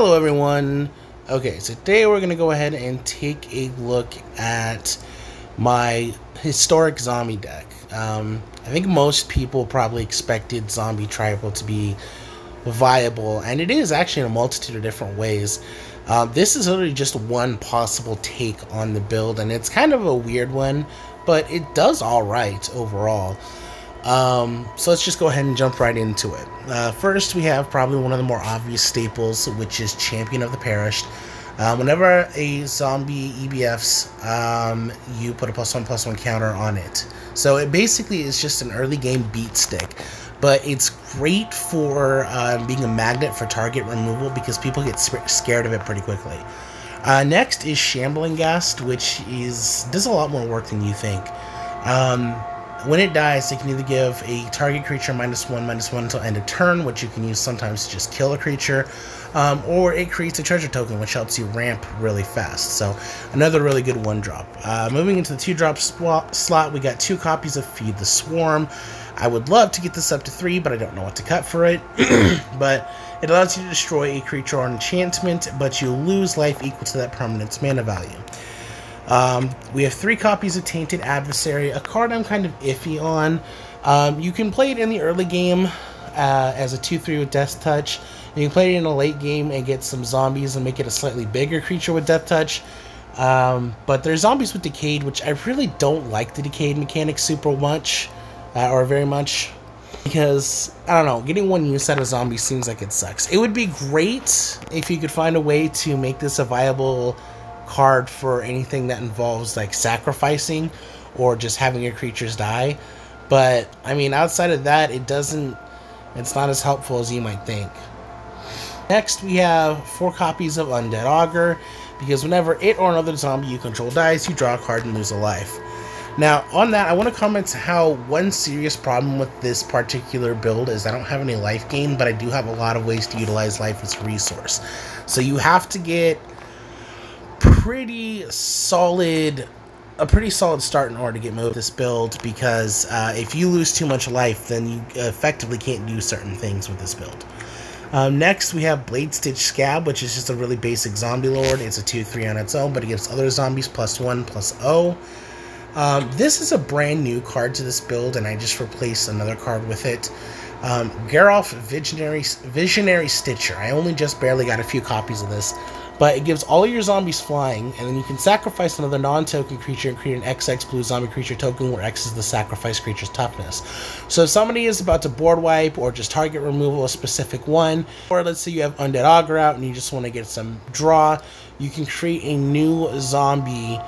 Hello everyone. Okay, so today we're going to go ahead and take a look at my historic zombie deck. Um, I think most people probably expected zombie tribal to be viable, and it is actually in a multitude of different ways. Uh, this is literally just one possible take on the build, and it's kind of a weird one, but it does all right overall. Um, so let's just go ahead and jump right into it. Uh, first, we have probably one of the more obvious staples, which is Champion of the Perished. Uh, whenever a zombie ETBs, um, you put a plus one plus one counter on it. So it basically is just an early game beat stick, but it's great for uh, being a magnet for target removal because people get scared of it pretty quickly. Uh, next is Shambling Ghast, which is does a lot more work than you think. Um, when it dies, it can either give a target creature minus one, minus one until end of turn, which you can use sometimes to just kill a creature, um, or it creates a treasure token, which helps you ramp really fast. So, another really good one drop. Uh, moving into the two drop slot, we got two copies of Feed the Swarm. I would love to get this up to three, but I don't know what to cut for it. but it allows you to destroy a creature or enchantment, but you lose life equal to that permanent's mana value. Um, we have three copies of Tainted Adversary, a card I'm kind of iffy on. Um, you can play it in the early game uh, as a 2-3 with Death Touch. You can play it in a late game and get some zombies and make it a slightly bigger creature with Death Touch. Um, but there's zombies with Decayed, which I really don't like the Decayed mechanic super much, uh, or very much. Because, I don't know, getting one use out of zombies seems like it sucks. It would be great if you could find a way to make this a viable card for anything that involves like sacrificing or just having your creatures die. But I mean, outside of that, it doesn't, it's not as helpful as you might think. Next, we have four copies of Undead Augur, because whenever it or another zombie you control dies, you draw a card and lose a life. Now, on that, I want to comment how one serious problem with this particular build is I don't have any life gain, but I do have a lot of ways to utilize life as a resource. So you have to get pretty solid a pretty solid start in order to get moved this build because uh, if you lose too much life then you effectively can't do certain things with this build. Um, next we have Bladestitched Skaab which is just a really basic zombie lord. It's a 2-3 on its own but it gives other zombies plus 1 plus O. Um, this is a brand new card to this build and I just replaced another card with it. Um, Visionary, Visionary Stitcher. I only just barely got a few copies of this. But it gives all your zombies flying, and then you can sacrifice another non-token creature and create an XX blue zombie creature token where X is the sacrifice creature's toughness. So if somebody is about to board wipe or just target removal a specific one, or let's say you have Undead Augur out and you just want to get some draw, you can create a new zombie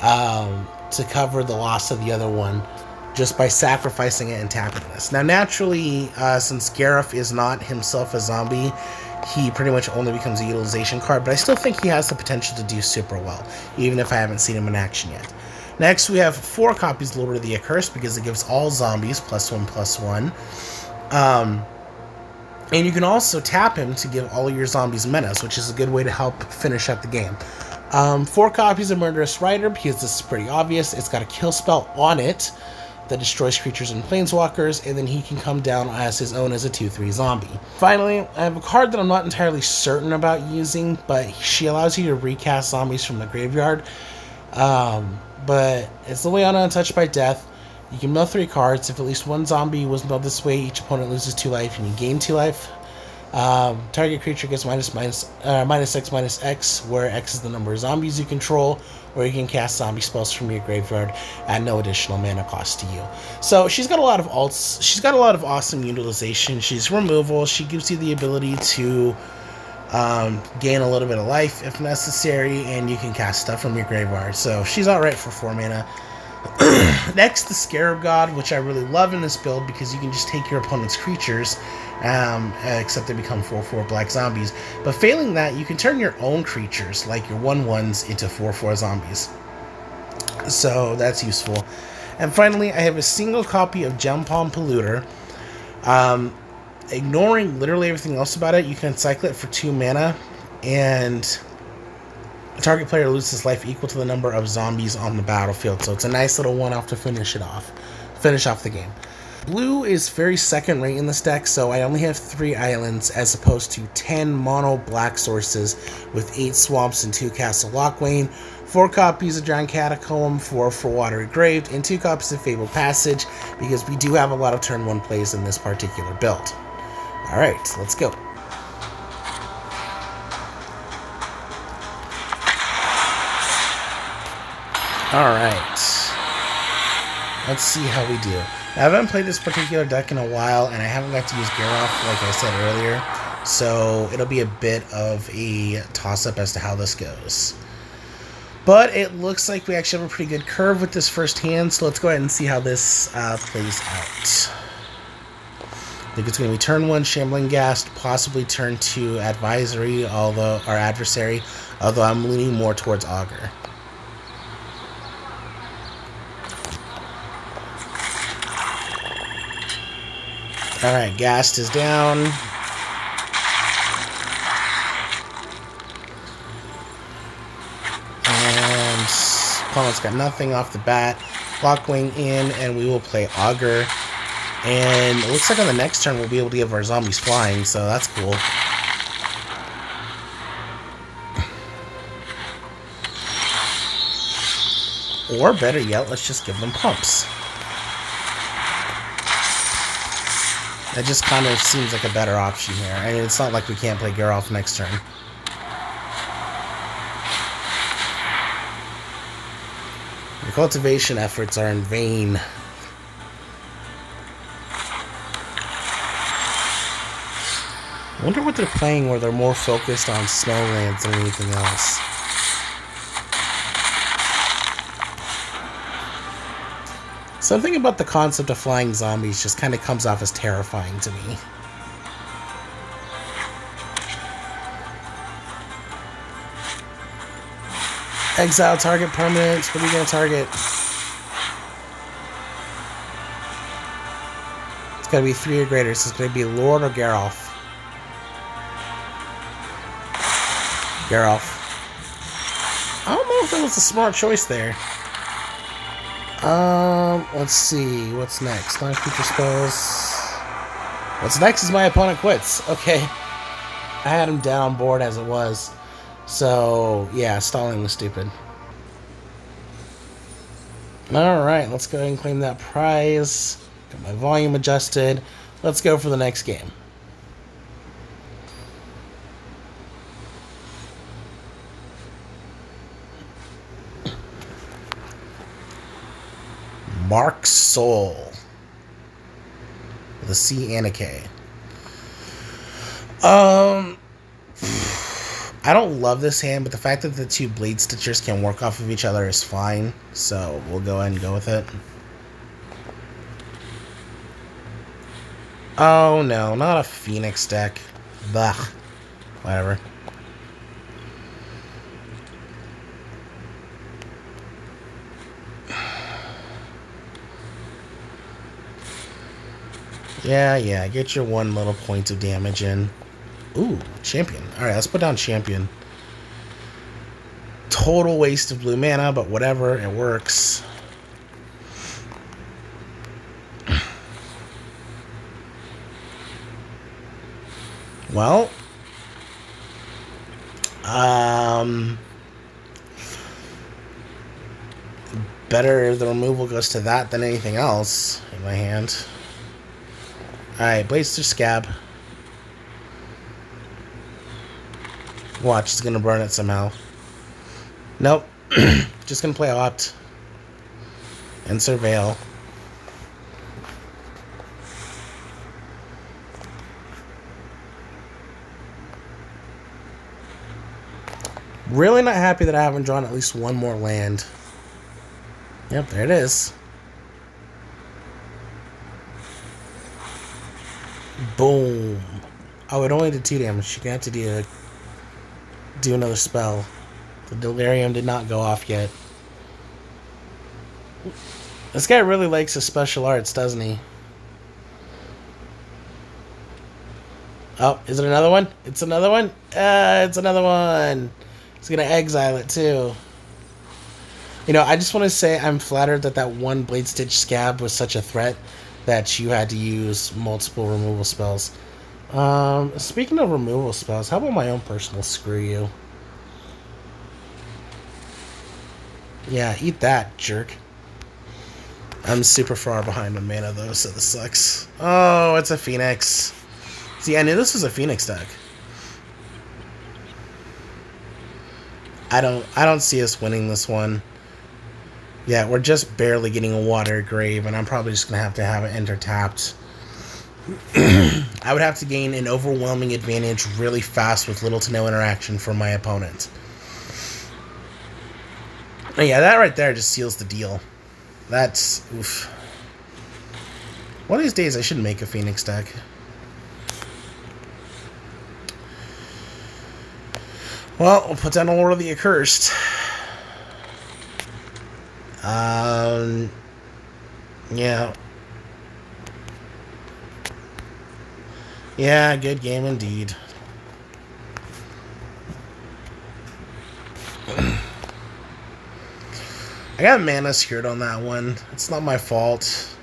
um, to cover the loss of the other one just by sacrificing it and tapping this. Now, naturally, uh, since Geralf is not himself a zombie, he pretty much only becomes a utilization card, but I still think he has the potential to do super well, even if I haven't seen him in action yet. Next, we have four copies of Lord of the Accursed because it gives all zombies plus one plus one. Um, and you can also tap him to give all your zombies menace, which is a good way to help finish up the game. Um, four copies of Murderous Rider because this is pretty obvious. It's got a kill spell on it that destroys creatures and planeswalkers, and then he can come down as his own as a 2-3 zombie. Finally, I have a card that I'm not entirely certain about using, but she allows you to recast zombies from the graveyard. Um, but it's the on Untouched by Death. You can mill three cards. If at least one zombie was milled this way, each opponent loses two life, and you gain two life. Um, target creature gets minus, minus, uh, minus X minus X, where X is the number of zombies you control, or you can cast zombie spells from your graveyard at no additional mana cost to you. So she's got a lot of alts. She's got a lot of awesome utilization. She's removal. She gives you the ability to um, gain a little bit of life if necessary, and you can cast stuff from your graveyard. So she's alright for 4 mana. Next, the Scarab God, which I really love in this build because you can just take your opponent's creatures, um, except they become 4 4 black zombies. But failing that, you can turn your own creatures, like your 1 1s, into 4 4 zombies. So that's useful. And finally, I have a single copy of Gempalm Polluter. Um, ignoring literally everything else about it, you can cycle it for 2 mana, and a target player loses life equal to the number of zombies on the battlefield. So it's a nice little one off to finish it off, finish off the game. Blue is very second rate in this deck, so I only have three islands as opposed to 10 mono black sources with 8 swamps and 2 Castle Locthwain, 4 copies of Giant Catacomb, 4 for Watery Grave, and 2 copies of Fabled Passage because we do have a lot of turn 1 plays in this particular build. Alright, let's go. Alright. Let's see how we do. I haven't played this particular deck in a while, and I haven't got to use Geralf like I said earlier, so it'll be a bit of a toss-up as to how this goes. But it looks like we actually have a pretty good curve with this first hand, so let's go ahead and see how this uh, plays out. I think it's going to be turn 1 Shambling Ghast, possibly turn 2 Advisory, although our adversary, although I'm leaning more towards Augur. Alright, Ghast is down. And opponent's got nothing off the bat. Locthwain in, and we will play Augur. And it looks like on the next turn we'll be able to give our zombies flying, so that's cool. Or better yet, let's just give them pumps. That just kind of seems like a better option here. I mean, it's not like we can't play Geralf next turn. The cultivation efforts are in vain. I wonder what they're playing where they're more focused on snowlands than anything else. Something about the concept of flying zombies just kind of comes off as terrifying to me. Exile target permanents. What are you going to target? It's going to be three or greater, so it's going to be Lord or Geralf. Geralf. I don't know if that was a smart choice there. Um, let's see. What's next? Non creature spells. What's next is my opponent quits. Okay. I had him down board as it was. So, yeah, stalling was stupid. Alright, let's go ahead and claim that prize. Got my volume adjusted. Let's go for the next game. Mark Soul. The C and a K. Um, I don't love this hand, but the fact that the two Blade Stitchers can work off of each other is fine. So we'll go ahead and go with it. Oh no, not a Phoenix deck. Bah. Whatever. Yeah, yeah, get your one little point of damage in. Ooh, champion. Alright, let's put down champion. Total waste of blue mana, but whatever, it works. Well, um, better the removal goes to that than anything else in my hand. Alright, Bladestitched Skaab. Watch, it's gonna burn it somehow. Nope. Just gonna play Opt. And Surveil. Really not happy that I haven't drawn at least one more land. Yep, there it is. Boom. Oh, it only did two damage. You're gonna have to do, a, do another spell. The delirium did not go off yet. This guy really likes his special arts, doesn't he? Oh, is it another one? It's another one? Uh, it's another one. He's gonna exile it too. You know, I just want to say I'm flattered that that one Bladestitched Skaab was such a threat that you had to use multiple removal spells. Um, speaking of removal spells, how about my own personal screw you? Yeah, eat that, jerk. I'm super far behind on mana though, so this sucks. Oh, it's a Phoenix. See, I knew this was a Phoenix deck. I don't I don't see us winning this one. Yeah, we're just barely getting a watery grave, and I'm probably just gonna have to have it enter tapped. I would have to gain an overwhelming advantage really fast with little to no interaction from my opponent. Oh, yeah, that right there just seals the deal. That's oof. One of these days I should make a Phoenix deck. Well, we'll put down a Lord of the Accursed. Um, yeah. Yeah, good game indeed. I got mana screwed on that one. It's not my fault.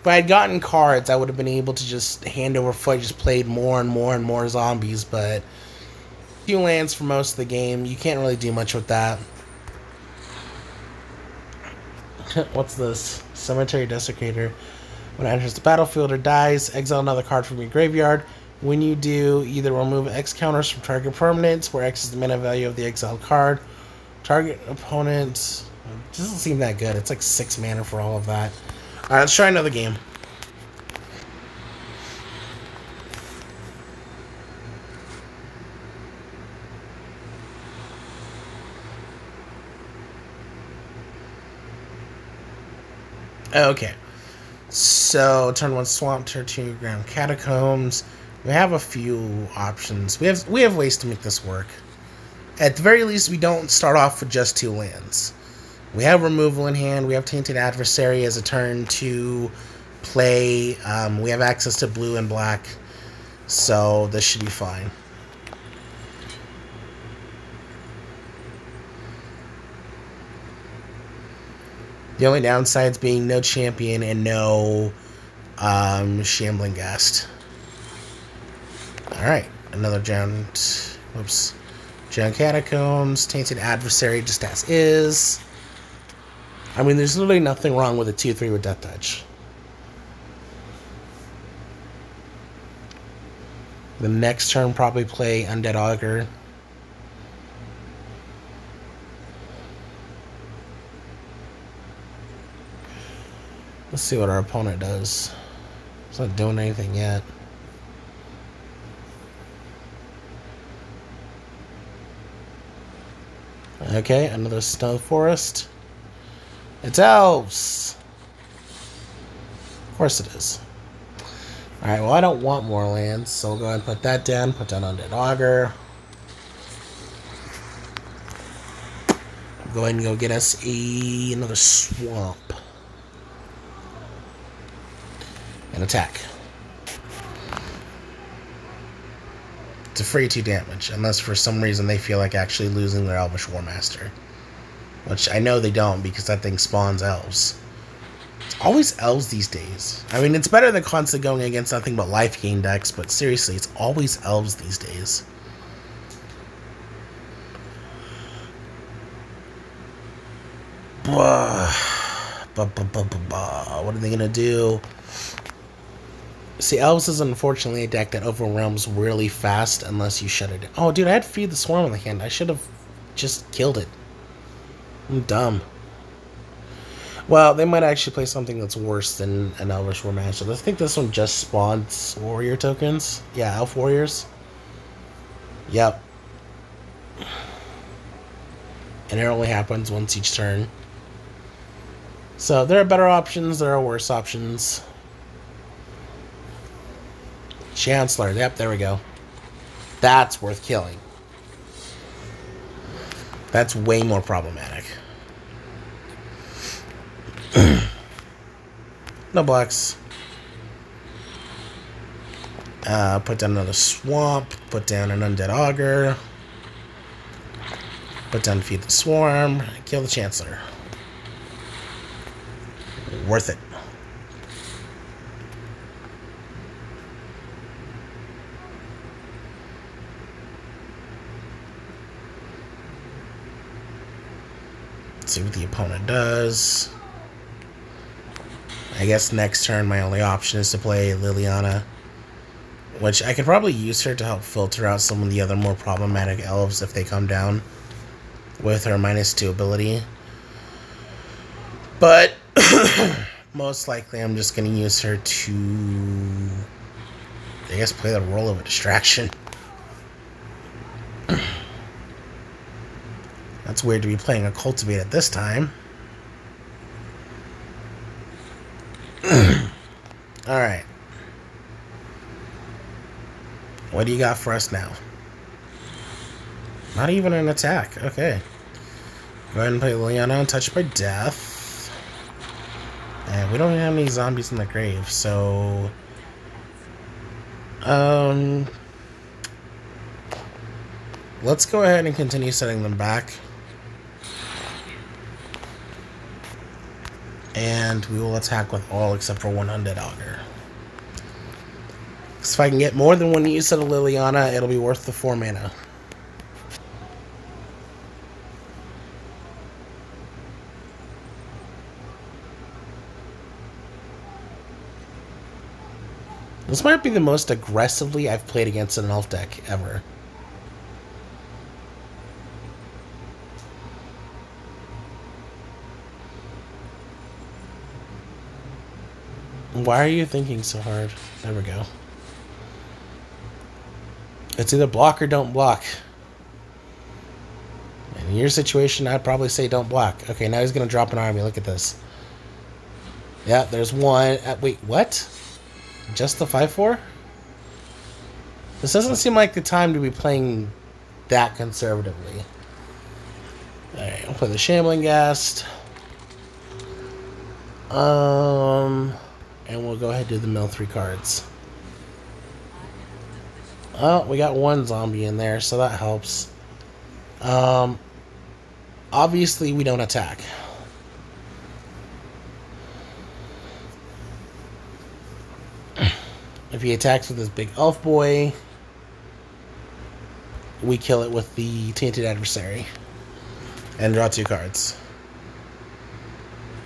If I had gotten cards, I would have been able to just hand over foot, just played more and more and more zombies, but few lands for most of the game. You can't really do much with that. What's this? Cemetery Desecrator. When it enters the battlefield or dies, exile another card from your graveyard. When you do, either remove X counters from target permanents, where X is the mana value of the exiled card. Target opponent doesn't seem that good. It's like six mana for all of that. Alright, let's try another game. Okay. So turn one swamp, turn two drowned catacombs. We have a few options. We have we have ways to make this work. At the very least, we don't start off with just two lands. We have removal in hand. We have tainted adversary as a turn to play. Um, we have access to blue and black, so this should be fine. The only downsides being no champion and no um, shambling ghast. Alright, another giant. Whoops. Giant catacombs, tainted adversary just as is. I mean, there's literally nothing wrong with a 2 3 with Death Touch. The next turn, probably play Undead Augur. Let's see what our opponent does. It's not doing anything yet. Okay, another snow forest. It's elves! Of course it is. Alright, well I don't want more lands, so we'll go ahead and put that down. Put down Undead Augur. Go ahead and go get us a, another swamp. And attack. It's a free 2 damage, unless for some reason they feel like actually losing their Elvish Warmaster. Which I know they don't, because that thing spawns elves. It's always elves these days. I mean, it's better than constantly going against nothing but life gain decks, but seriously, it's always elves these days. Blah. Bah, bah, bah, bah, bah. What are they gonna do? See, Elves is unfortunately a deck that overwhelms really fast unless you shut it down. Oh, dude, I had Feed the Swarm on the hand. I should have just killed it. I'm dumb. Well, they might actually play something that's worse than an Elvish Warmaster. I think this one just spawns warrior tokens. Yeah, Elf Warriors. Yep. And it only happens once each turn. So there are better options, there are worse options. Chancellor. Yep, there we go. That's worth killing. That's way more problematic. no blocks. Uh, put down another swamp. Put down an undead augur. Put down feed the swarm. Kill the chancellor. Worth it. See what the opponent does. I guess next turn my only option is to play Liliana. Which I could probably use her to help filter out some of the other more problematic elves if they come down with her minus two ability. But most likely I'm just going to use her to, I guess, play the role of a distraction. That's weird to be playing a cultivate at this time. Alright. What do you got for us now? Not even an attack. Okay. Go ahead and play Liliana Untouched by Death. And we don't have any zombies in the grave, so... Um... Let's go ahead and continue setting them back. And we will attack with all except for one undead augur. So if I can get more than one use out of Liliana, it'll be worth the 4 mana. This might be the most aggressively I've played against an elf deck ever. Why are you thinking so hard? There we go. It's either block or don't block. In your situation, I'd probably say don't block. Okay, now he's going to drop an army. Look at this. Yeah, there's one. Uh, wait, what? Just the 5-4? This doesn't seem like the time to be playing that conservatively. Alright, I'll play the Shambling Ghast. Um, and we'll go ahead and do the mill three cards. Oh, we got one zombie in there, so that helps. Um, obviously, we don't attack. If he attacks with his big elf boy, we kill it with the Tainted Adversary. And draw two cards.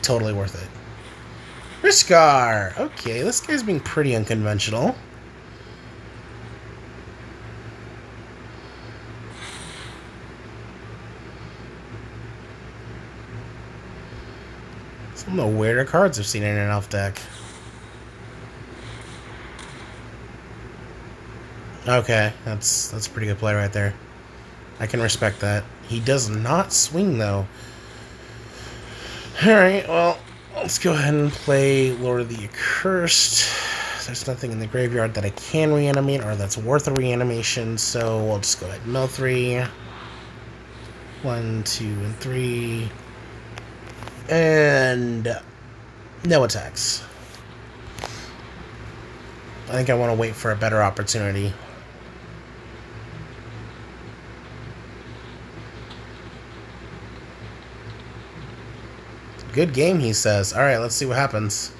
Totally worth it. Rishkar! Okay, this guy's being pretty unconventional. Some of the weirder cards I've seen in an elf deck. Okay, that's that's a pretty good play right there. I can respect that. He does not swing though. Alright, well, let's go ahead and play Lord of the Accursed. There's nothing in the graveyard that I can reanimate or that's worth a reanimation, so we'll just go ahead and mill three. One, two, and three. And no attacks. I think I want to wait for a better opportunity. Good game, he says. Alright, let's see what happens.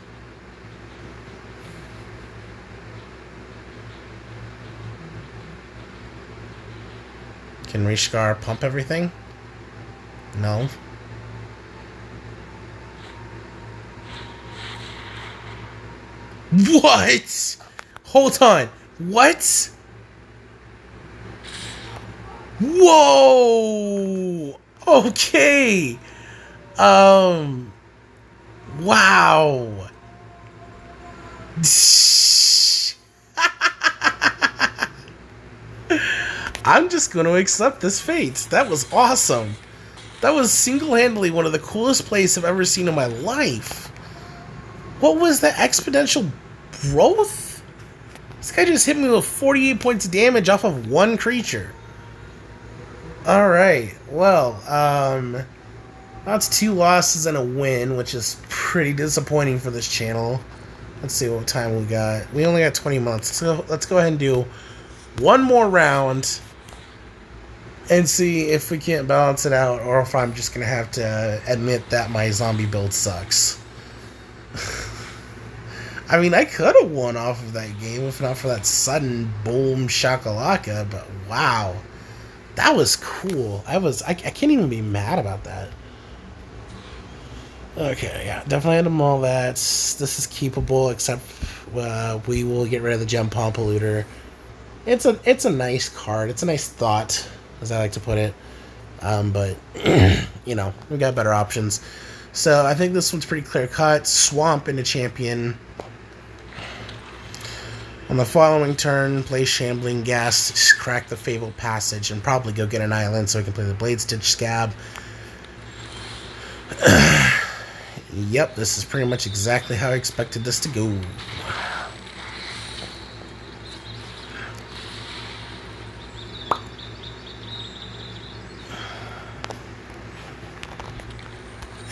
Can Rishkar pump everything? No. What? Hold on. What? Whoa! Okay. Um. Wow. I'm just going to accept this fate. That was awesome. That was single-handedly one of the coolest plays I've ever seen in my life. What was that exponential growth? This guy just hit me with 48 points of damage off of one creature. Alright, well, um... That's two losses and a win, which is pretty disappointing for this channel. Let's see what time we got. We only got 20 months. So let's go ahead and do one more round and see if we can't balance it out or if I'm just going to have to uh, admit that my zombie build sucks. I mean, I could have won off of that game if not for that sudden boom shakalaka, but wow. That was cool. I was I, I can't even be mad about that. Okay, yeah, definitely them all that. This is keepable, except uh, we will get rid of the gempalm polluter. It's a it's a nice card. It's a nice thought, as I like to put it. Um, but you know, we got better options. So I think this one's pretty clear cut. Swamp into champion. On the following turn, play Shambling Ghast, crack the Fabled Passage, and probably go get an island so we can play the Bladestitched Skaab. Yep, this is pretty much exactly how I expected this to go.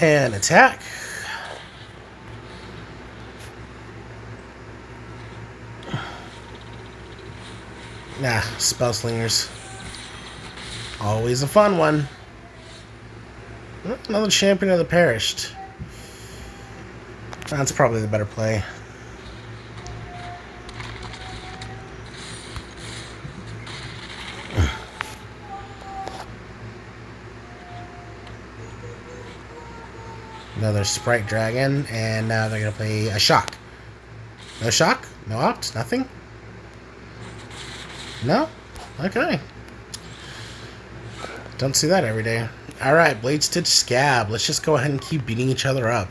And attack. Nah, spell slingers. Always a fun one. Another champion of the perished. That's probably the better play. Another Sprite Dragon, and now they're going to play a Shock. No Shock? No Opt? Nothing? No? Okay. Don't see that every day. Alright, Bladestitched Skaab. Let's just go ahead and keep beating each other up.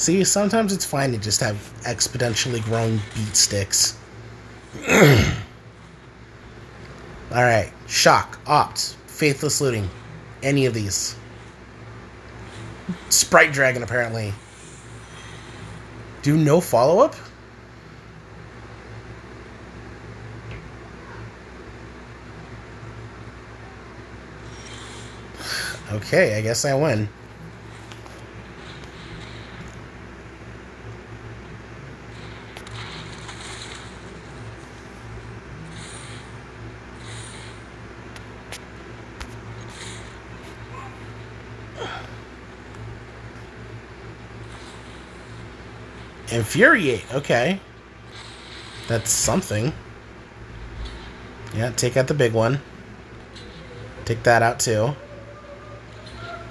See, sometimes it's fine to just have exponentially grown beat sticks. Alright, Shock, Opt, Faithless Looting, any of these. Sprite Dragon, apparently. Do no follow-up? Okay, I guess I win. Infuriate, okay. That's something. Yeah, take out the big one. Take that out too.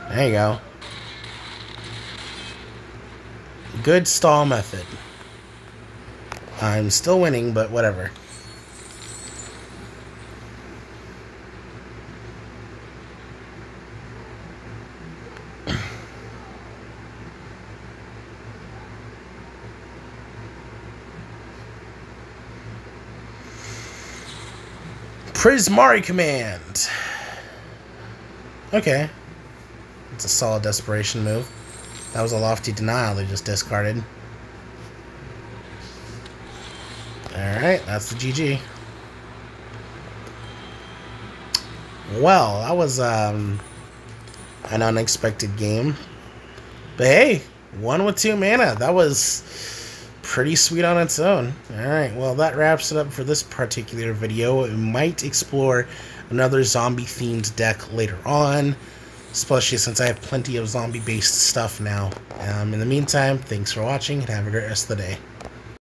There you go. Good stall method. I'm still winning, but whatever. Prismari Command. Okay. It's a solid desperation move. That was a lofty denial they just discarded. Alright, that's the GG. Well, that was um, an unexpected game. But hey, won with two mana. That was pretty sweet on its own. Alright, well that wraps it up for this particular video. We might explore another zombie-themed deck later on, especially since I have plenty of zombie-based stuff now. Um, in the meantime, thanks for watching and have a great rest of the day.